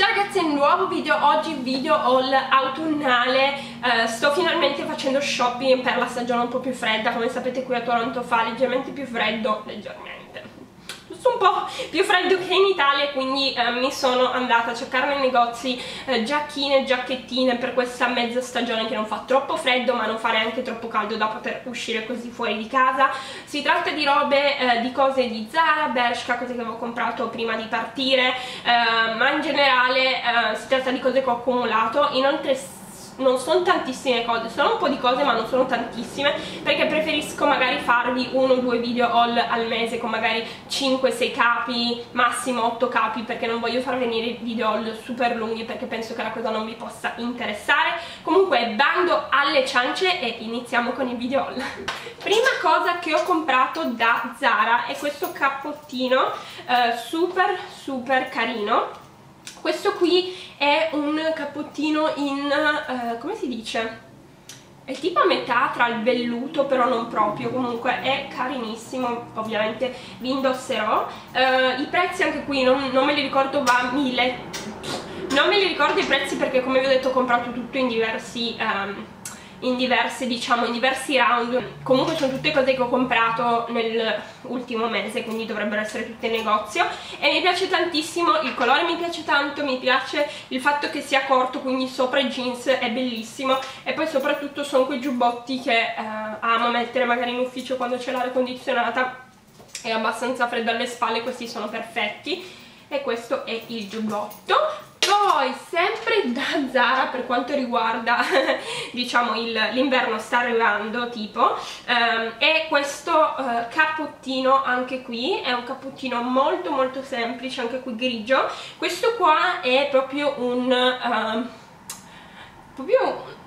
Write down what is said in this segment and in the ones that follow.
Ciao ragazzi, nuovo video, oggi video haul autunnale. Uh, Sto finalmente facendo shopping per la stagione un po' più fredda. Come sapete qui a Toronto fa leggermente più freddo, leggermente un po' più freddo che in Italia quindi eh, mi sono andata a cercare nei negozi eh, giacchine giacchettine per questa mezza stagione che non fa troppo freddo ma non fa neanche troppo caldo da poter uscire così fuori di casa. Si tratta di robe, eh, di cose di Zara, Bershka, cose che avevo comprato prima di partire. Eh, ma in generale eh, si tratta di cose che ho accumulato. Inoltre non sono tantissime cose, sono un po' di cose ma non sono tantissime perché preferisco magari farvi uno o due video haul al mese con magari 5-6 capi, massimo 8 capi perché non voglio far venire video haul super lunghi perché penso che la cosa non vi possa interessare. Comunque bando alle ciance e iniziamo con il video haul prima cosa che ho comprato da Zara è questo cappottino eh, super super carino questo qui è un cappottino in, uh, come si dice? È tipo a metà tra il velluto però non proprio, comunque è carinissimo, ovviamente vi indosserò. Uh, I prezzi anche qui non, non me li ricordo, va mille... Non me li ricordo i prezzi perché come vi ho detto ho comprato tutto in diversi... Um, in diverse diciamo in diversi round. Comunque sono tutte cose che ho comprato nell'ultimo mese quindi dovrebbero essere tutte in negozio. E mi piace tantissimo il colore mi piace tanto mi piace il fatto che sia corto quindi sopra i jeans è bellissimo. E poi soprattutto sono quei giubbotti che eh, amo mettere magari in ufficio quando c'è l'aria condizionata. È abbastanza freddo alle spalle questi sono perfetti. E questo è il giubbotto. Poi sempre da Zara per quanto riguarda diciamo l'inverno sta arrivando tipo ehm, è questo eh, cappottino anche qui è un cappottino molto molto semplice anche qui grigio. Questo qua è proprio un uh, proprio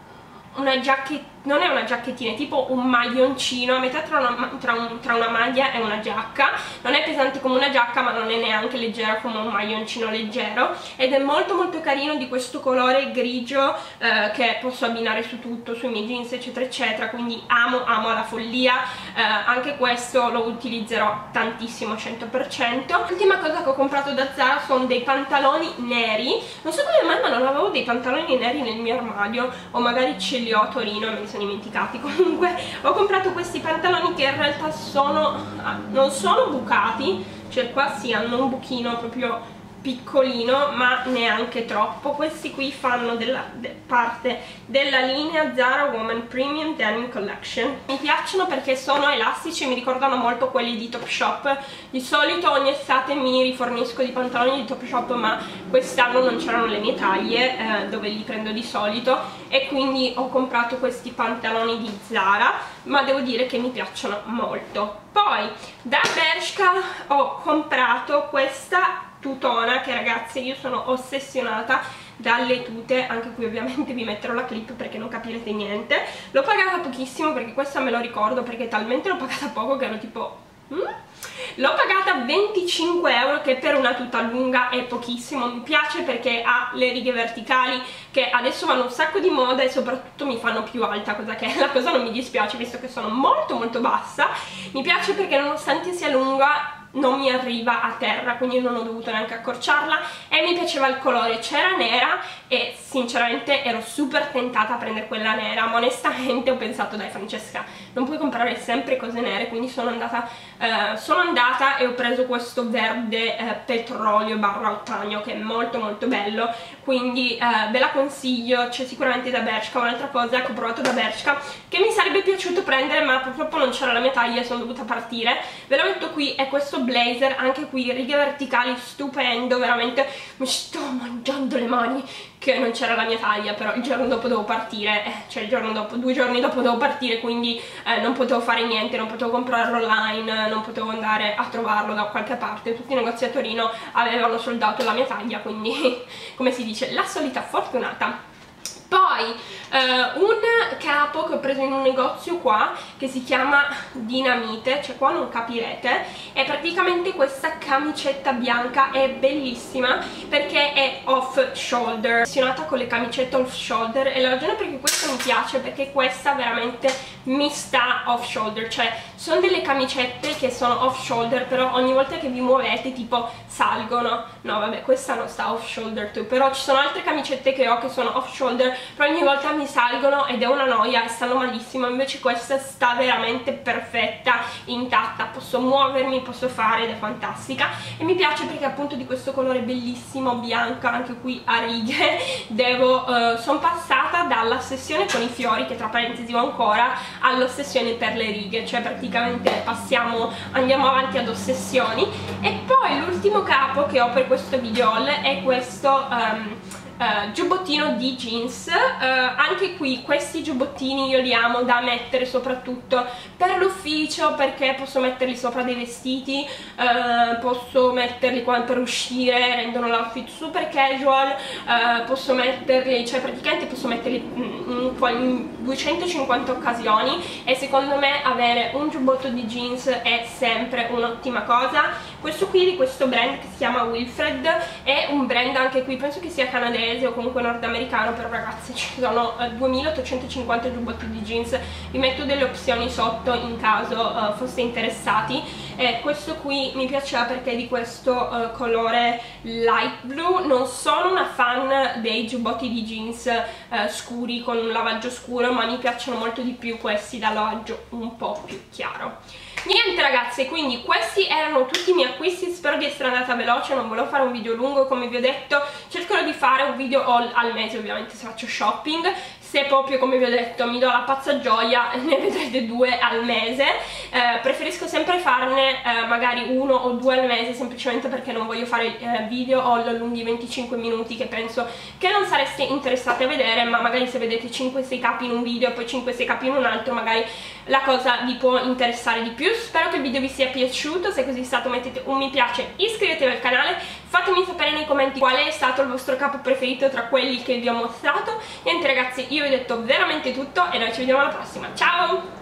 una giacchetta non è una giacchettina, è tipo un maglioncino a metà tra una, tra, un, tra una, maglia e una giacca. Non è pesante come una giacca ma non è neanche leggera come un maglioncino leggero. Ed è molto molto carino di questo colore grigio eh, che posso abbinare su tutto, sui miei jeans eccetera eccetera. Quindi amo amo alla follia. Eh, anche questo lo utilizzerò tantissimo 100% l'ultima cosa che ho comprato da Zara sono dei pantaloni neri. Non so come mai ma non avevo dei pantaloni neri nel mio armadio. O magari ce li ho a Torino e me li sono dimenticati comunque. Ho comprato questi pantaloni che in realtà sono ah, non sono bucati cioè qua si hanno un buchino proprio piccolino ma neanche troppo. Questi qui fanno della, de, parte della linea Zara Woman Premium Denim Collection. Mi piacciono perché sono elastici e mi ricordano molto quelli di Topshop. Di solito ogni estate mi rifornisco di pantaloni di Topshop ma quest'anno non c'erano le mie taglie eh, dove li prendo di solito e quindi ho comprato questi pantaloni di Zara ma devo dire che mi piacciono molto. Poi da Bershka ho comprato questa tutona che ragazzi io sono ossessionata dalle tute, anche qui ovviamente vi metterò la clip perché non capirete niente l'ho pagata pochissimo perché questa me lo ricordo perché talmente l'ho pagata poco che ero tipo mm? l'ho pagata 25 euro che per una tuta lunga è pochissimo mi piace perché ha le righe verticali che adesso vanno un sacco di moda e soprattutto mi fanno più alta cosa che la cosa non mi dispiace visto che sono molto molto bassa mi piace perché nonostante sia lunga non mi arriva a terra quindi non ho dovuto neanche accorciarla. E mi piaceva il colore, c'era nera e sinceramente ero super tentata a prendere quella nera ma onestamente ho pensato dai Francesca non puoi comprare sempre cose nere quindi sono andata, eh, sono andata e ho preso questo verde eh, petrolio barra ottanio che è molto molto bello. Quindi eh, ve la consiglio, c'è sicuramente da Bershka. Un'altra cosa che ho provato da Bershka che mi sarebbe piaciuto prendere ma purtroppo non c'era la mia taglia e sono dovuta partire. Ve lo metto qui, è questo blazer anche qui righe verticali stupendo veramente. Mi sto mangiando le mani che non c'era la mia taglia però il giorno dopo devo partire eh, cioè il giorno dopo, due giorni dopo devo partire quindi eh, non potevo fare niente non potevo comprarlo online non potevo andare a trovarlo da qualche parte. Tutti i negozi a Torino avevano soldato la mia taglia quindi come si dice la solita fortunata. Poi eh, un capo che ho preso in un negozio qua che si chiama Dinamite, cioè qua non capirete, è praticamente questa camicetta bianca, è bellissima perché è off shoulder, appassionata con le camicette off shoulder e la ragione per cui questa mi piace perché questa veramente mi sta off shoulder, cioè sono delle camicette che sono off shoulder però ogni volta che vi muovete tipo salgono. No vabbè questa non sta off shoulder too però ci sono altre camicette che ho che sono off shoulder ogni volta mi salgono ed è una noia e stanno malissimo invece questa sta veramente perfetta intatta posso muovermi posso fare ed è fantastica. E mi piace perché appunto di questo colore bellissimo bianca anche qui a righe devo uh, sono passata dalla sessione con i fiori che tra parentesi ho ancora all'ossessione per le righe. Cioè praticamente passiamo andiamo avanti ad ossessioni. E poi l'ultimo capo che ho per questo video haul è questo um, uh, giubbottino di jeans. Uh, anche qui questi giubbottini io li amo da mettere soprattutto per l'ufficio perché posso metterli sopra dei vestiti uh, posso metterli qua per uscire rendono l'outfit super casual posso metterli cioè praticamente posso metterli in, in 250 occasioni e secondo me avere un giubbotto di jeans è sempre un'ottima cosa questo qui di questo brand che si chiama Wilfred è un brand anche qui penso che sia canadese o comunque nordamericano però ragazzi ci sono uh, 2850 giubbotti di jeans. Vi metto delle opzioni sotto in caso uh, foste interessati. Eh, questo qui mi piaceva perché è di questo uh, colore light blue. Non sono una fan dei giubbotti di jeans uh, scuri con un lavaggio scuro ma mi piacciono molto di più questi da lavaggio un po' più chiaro Niente ragazze, quindi questi erano tutti i miei acquisti, spero di essere andata veloce, non volevo fare un video lungo come vi ho detto, cercherò di fare un video all al mese ovviamente se faccio shopping, se proprio come vi ho detto mi do la pazza gioia ne vedrete due al mese. Eh, preferisco sempre farne eh, magari uno o due al mese semplicemente perché non voglio fare eh, video haul lunghi 25 minuti che penso che non sareste interessati a vedere ma magari se vedete 5-6 capi in un video e poi 5-6 capi in un altro magari la cosa vi può interessare di più. Spero che il video vi sia piaciuto. Se così è stato mettete un mi piace iscrivetevi al canale fatemi sapere nei commenti qual è stato il vostro capo preferito tra quelli che vi ho mostrato. Niente ragazzi io vi ho detto veramente tutto e noi ci vediamo alla prossima. Ciao